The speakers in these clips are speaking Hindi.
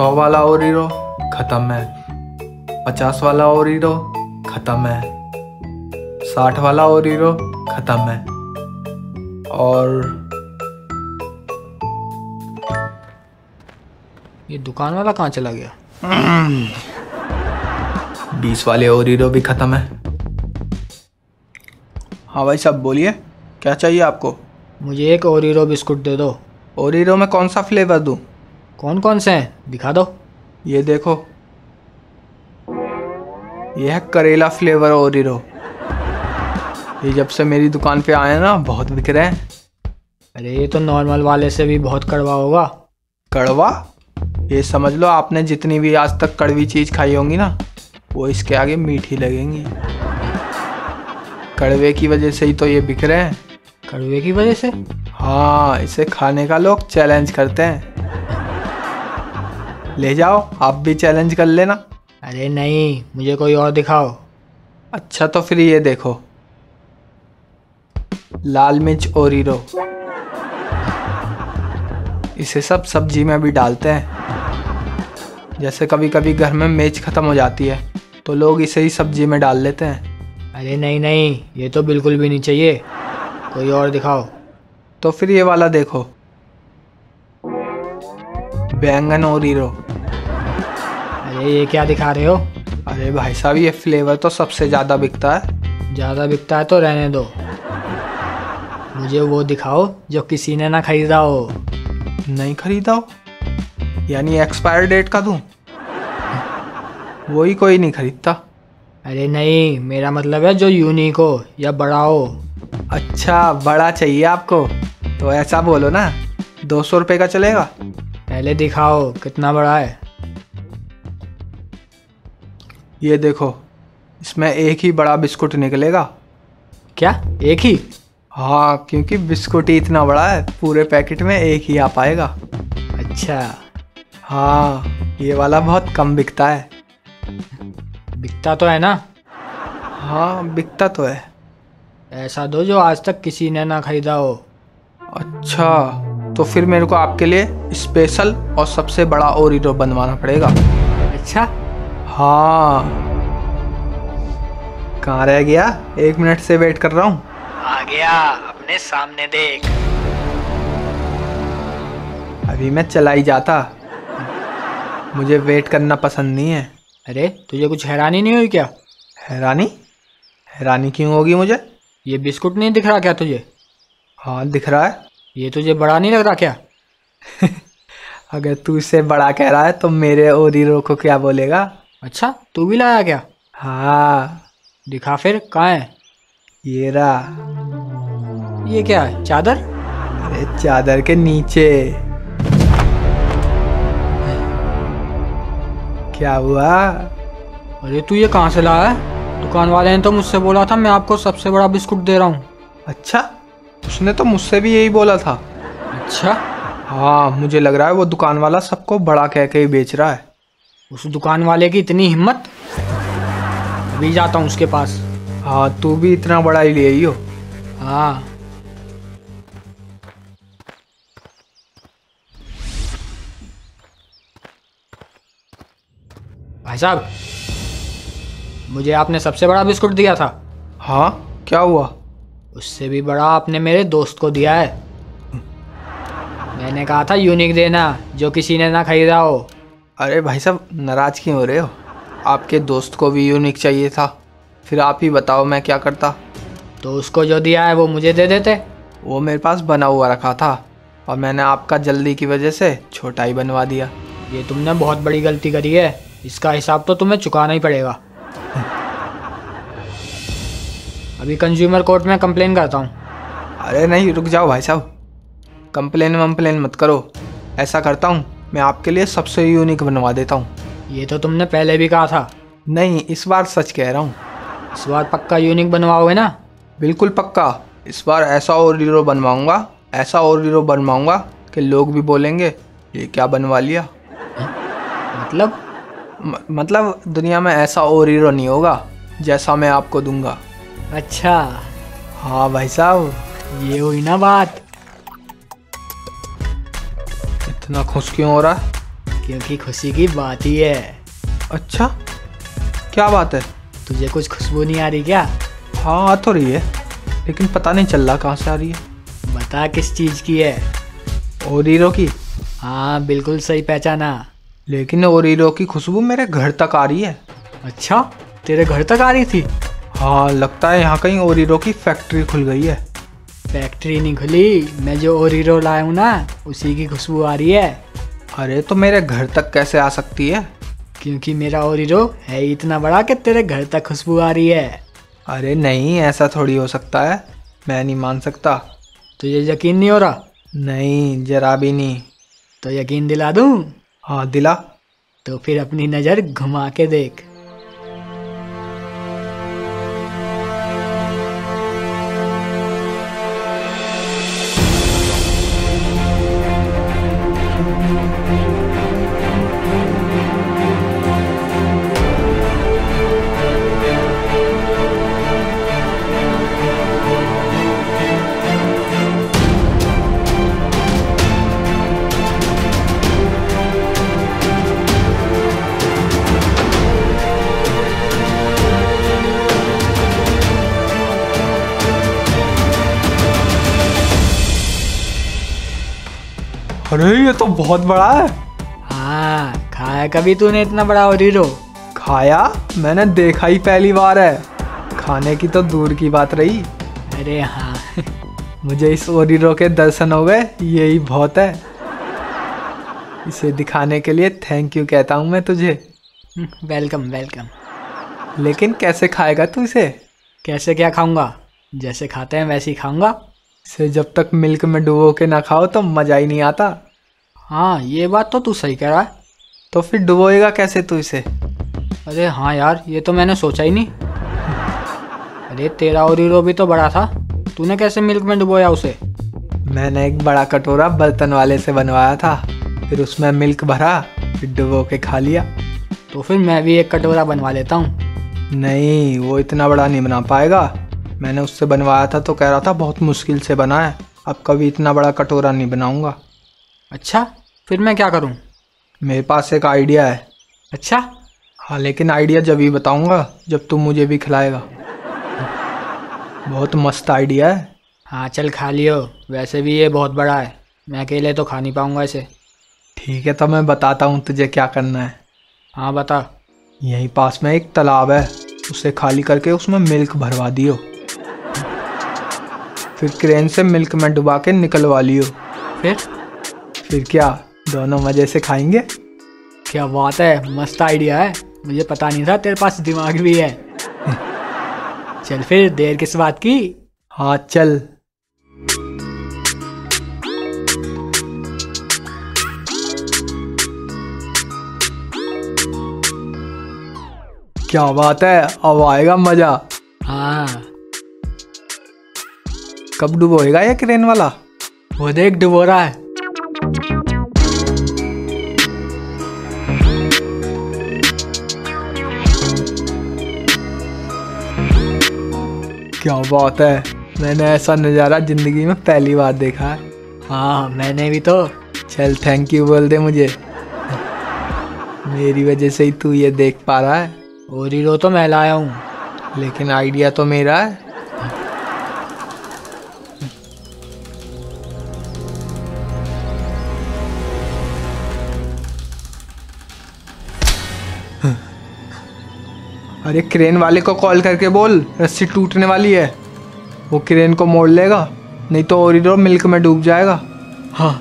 सौ वाला और ओरिरो ख़त्म है। पचास वाला ओरिरो ख़त्म है। साठ वाला ओरिरो ख़त्म है। और ये दुकान वाला कहाँ चला गया? बीस वाले और ओरिरो भी ख़त्म है। हाँ भाई साहब बोलिए क्या चाहिए आपको? मुझे एक ओरियो बिस्कुट दे दो। ओरिरो में कौन सा फ्लेवर दूँ? कौन कौन से हैं? दिखा दो। ये देखो। ये है करेला फ्लेवर ओरिरो। ये जब से मेरी दुकान पे आए ना बहुत बिक रहे हैं। अरे ये तो नॉर्मल वाले से भी बहुत कड़वा होगा। कड़वा? ये समझ लो आपने जितनी भी आज तक कड़वी चीज़ खाई होंगी ना वो इसके आगे मीठी लगेंगी। कड़वे की वजह से ही तो ये बिक रहे हैं। कड़वे की वजह से? हाँ इसे खाने का लोग चैलेंज करते हैं। ले जाओ आप भी चैलेंज कर लेना। अरे नहीं मुझे कोई और दिखाओ। अच्छा तो फिर ये देखो। लाल मिर्च ओरिरो इसे सब सब्ज़ी में भी डालते हैं। जैसे कभी कभी घर में मिर्च ख़त्म हो जाती है तो लोग इसे ही सब्ज़ी में डाल लेते हैं। अरे नहीं नहीं ये तो बिल्कुल भी नहीं चाहिए। कोई और दिखाओ। तो फिर ये वाला देखो। बैंगन और अरे ये क्या दिखा रहे हो? अरे भाई साहब ये फ्लेवर तो सबसे ज़्यादा बिकता है। ज़्यादा बिकता है तो रहने दो। मुझे वो दिखाओ जो किसी ने ना खरीदा हो। नहीं खरीदा हो? यानी एक्सपायर डेट का दूँ? वही कोई नहीं खरीदता। अरे नहीं मेरा मतलब है जो यूनिक हो या बड़ा हो। अच्छा बड़ा चाहिए आपको। तो ऐसा बोलो ना दो सौ रुपये का चलेगा? पहले दिखाओ कितना बड़ा है। ये देखो इसमें एक ही बड़ा बिस्कुट निकलेगा। क्या? एक ही? हाँ क्योंकि बिस्कुट ही इतना बड़ा है पूरे पैकेट में एक ही आ पाएगा। अच्छा। हाँ ये वाला बहुत कम बिकता है। बिकता तो है ना? हाँ बिकता तो है। ऐसा दो जो आज तक किसी ने ना खरीदा हो। अच्छा तो फिर मेरे को आपके लिए स्पेशल और सबसे बड़ा ओरिडो बनवाना पड़ेगा। अच्छा? हाँ। कहाँ रह गया? एक मिनट से वेट कर रहा हूँ। आ गया। अपने सामने देख। अभी मैं चला ही जाता। मुझे वेट करना पसंद नहीं है। अरे तुझे कुछ हैरानी नहीं हुई क्या? हैरानी? हैरानी क्यों होगी मुझे? ये बिस्कुट नहीं दिख रहा क्या तुझे? हाँ दिख रहा है। ये तुझे बड़ा नहीं लग रहा क्या? अगर तू इसे बड़ा कह रहा है तो मेरे ओरिरो को क्या बोलेगा? अच्छा तू भी लाया क्या? हाँ। दिखा फिर कहाँ है? ये रहा। ये क्या है चादर? अरे चादर के नीचे। क्या हुआ? अरे तू ये कहाँ से लाया है? दुकान वाले ने तो मुझसे बोला था मैं आपको सबसे बड़ा बिस्कुट दे रहा हूँ। अच्छा उसने तो मुझसे भी यही बोला था। अच्छा। हाँ मुझे लग रहा है वो दुकान वाला सबको बड़ा कह के ही बेच रहा है। उस दुकान वाले की इतनी हिम्मत? अभी जाता हूँ उसके पास। हाँ तू भी इतना बड़ा ही ले आई हो। हाँ। भाई साहब मुझे आपने सबसे बड़ा बिस्कुट दिया था। हाँ क्या हुआ? उससे भी बड़ा आपने मेरे दोस्त को दिया है। मैंने कहा था यूनिक देना जो किसी ने ना खरीदा हो। अरे भाई साहब नाराज़ क्यों हो रहे हो? आपके दोस्त को भी यूनिक चाहिए था। फिर आप ही बताओ मैं क्या करता। तो उसको जो दिया है वो मुझे दे देते। वो मेरे पास बना हुआ रखा था और मैंने आपका जल्दी की वजह से छोटा ही बनवा दिया। ये तुमने बहुत बड़ी गलती करी है। इसका हिसाब तो तुम्हें चुकाना ही पड़ेगा। अभी कंज्यूमर कोर्ट में कंप्लेन करता हूँ। अरे नहीं रुक जाओ भाई साहब। कंप्लेन वम्प्लेन मत करो। ऐसा करता हूँ मैं आपके लिए सबसे यूनिक बनवा देता हूँ। ये तो तुमने पहले भी कहा था। नहीं इस बार सच कह रहा हूँ। इस बार पक्का यूनिक बनवाओगे ना? बिल्कुल पक्का। इस बार ऐसा और हीरो बनवाऊँगा ऐसा और हीरो बनवाऊँगा कि लोग भी बोलेंगे ये क्या बनवा लिया? मतलब? म, मतलब दुनिया में ऐसा और हीरो नहीं होगा जैसा मैं आपको दूँगा। अच्छा। हाँ भाई साहब। ये हुई ना बात। इतना खुश क्यों हो रहा है? क्योंकि खुशी की बात ही है। अच्छा? क्या बात है? तुझे कुछ खुशबू नहीं आ रही क्या? हाँ आ तो रही है लेकिन पता नहीं चल रहा कहाँ से आ रही है। बता किस चीज़ की है? ओरीरो की? हाँ बिल्कुल सही पहचाना। लेकिन ओरीरो की खुशबू मेरे घर तक आ रही है। अच्छा तेरे घर तक आ रही थी? हाँ लगता है यहाँ कहीं ओरीरो की फैक्ट्री खुल गई है। फैक्ट्री नहीं खुली मैं जो ओरीरो लाया हूँ ना उसी की खुशबू आ रही है। अरे तो मेरे घर तक कैसे आ सकती है? क्योंकि मेरा ओरीरो है ही इतना बड़ा कि तेरे घर तक खुशबू आ रही है। अरे नहीं ऐसा थोड़ी हो सकता है। मैं नहीं मान सकता। तुझे यकीन नहीं हो रहा? नहीं जरा भी नहीं। तो यकीन दिला दूँ? हाँ दिला। तो फिर अपनी नज़र घुमा के देख। अरे ये तो बहुत बड़ा है। हाँ खाया कभी तूने इतना बड़ा ओरीरो खाया? मैंने देखा ही पहली बार है। खाने की तो दूर की बात रही। अरे हाँ। मुझे इस ओरिरो के दर्शन हो गए यही बहुत है। इसे दिखाने के लिए थैंक यू कहता हूँ मैं तुझे। वेलकम वेलकम लेकिन कैसे खाएगा तू इसे? कैसे क्या खाऊँगा? जैसे खाते हैं वैसे ही खाऊँगा। इसे जब तक मिल्क में डुबो के ना खाओ तो मज़ा ही नहीं आता। हाँ ये बात तो तू सही कह रहा है। तो फिर डुबोएगा कैसे तू इसे? अरे हाँ यार ये तो मैंने सोचा ही नहीं। अरे तेरा ओरीरो भी तो बड़ा था। तूने कैसे मिल्क में डुबोया उसे? मैंने एक बड़ा कटोरा बर्तन वाले से बनवाया था। फिर उसमें मिल्क भरा फिर डुबो के खा लिया। तो फिर मैं भी एक कटोरा बनवा लेता हूँ। नहीं वो इतना बड़ा नहीं बना पाएगा। मैंने उससे बनवाया था तो कह रहा था बहुत मुश्किल से बना है। अब कभी इतना बड़ा कटोरा नहीं बनाऊँगा। अच्छा फिर मैं क्या करूँ? मेरे पास एक आइडिया है। अच्छा? हाँ लेकिन आइडिया जब ही बताऊँगा जब तुम मुझे भी खिलाएगा। बहुत मस्त आइडिया है। हाँ चल खा लियो। वैसे भी ये बहुत बड़ा है। मैं अकेले तो खा नहीं पाऊँगा इसे। ठीक है तो मैं बताता हूँ तुझे क्या करना है। हाँ बता। यहीं पास में एक तालाब है। उसे खाली करके उसमें मिल्क भरवा दियो। फिर क्रेन से मिल्क में डुबा के निकलवा लियो। फिर? फिर क्या? दोनों मज़े से खाएँगे? क्या बात है? मस्त आइडिया है। मुझे पता नहीं था तेरे पास दिमाग भी है। चल फिर, देर किस बात की? हाँ चल। क्या बात है? अब आएगा मज़ा। हाँ। कब डुबोएगा ये क्रेन वाला? वो देख डुबो रहा है। क्या बात है? मैंने ऐसा नज़ारा ज़िंदगी में पहली बार देखा है। हाँ मैंने भी तो। चल थैंक यू बोल दे मुझे। मेरी वजह से ही तू ये देख पा रहा है। और हीरो तो मैं लाया हूँ। लेकिन आइडिया तो मेरा है। अरे क्रेन वाले को कॉल करके बोल रस्सी टूटने वाली है। वो क्रेन को मोड़ लेगा नहीं तो ओरिडो मिल्क में डूब जाएगा। हाँ।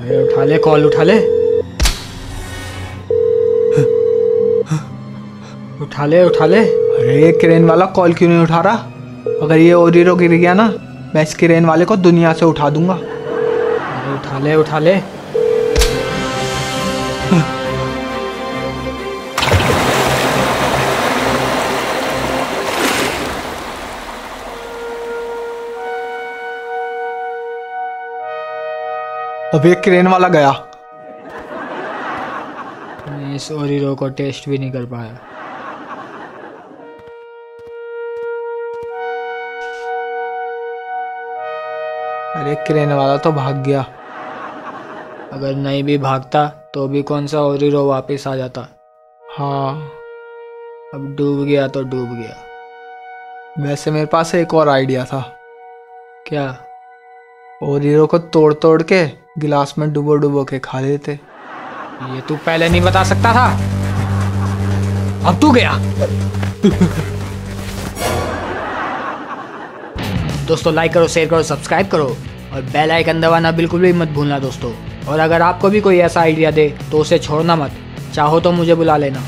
अरे उठा ले कॉल उठा ले। उठा ले उठा ले। अरे ये क्रेन वाला कॉल क्यों नहीं उठा रहा? अगर ये ओरिडो गिर गया ना मैं इस क्रेन वाले को दुनिया से उठा दूँगा। अरे उठा ले उठा ले। अब ये क्रेन वाला गया। मैं इस ओरिरो को टेस्ट भी नहीं कर पाया। अरे क्रेन वाला तो भाग गया। अगर नहीं भी भागता तो भी कौन सा और हीरो वापस आ जाता? हाँ। अब डूब गया तो डूब गया। वैसे मेरे पास एक और आइडिया था। क्या? और हीरो को तोड़ तोड़ के गिलास में डुबो डुबो के खा लेते। ये तू पहले नहीं बता सकता था? अब तू गया। दोस्तों लाइक करो शेयर करो सब्सक्राइब करो। और बेल आइकन दबाना बिल्कुल भी मत भूलना दोस्तों। और अगर आपको भी कोई ऐसा आइडिया दे तो उसे छोड़ना मत। चाहो तो मुझे बुला लेना।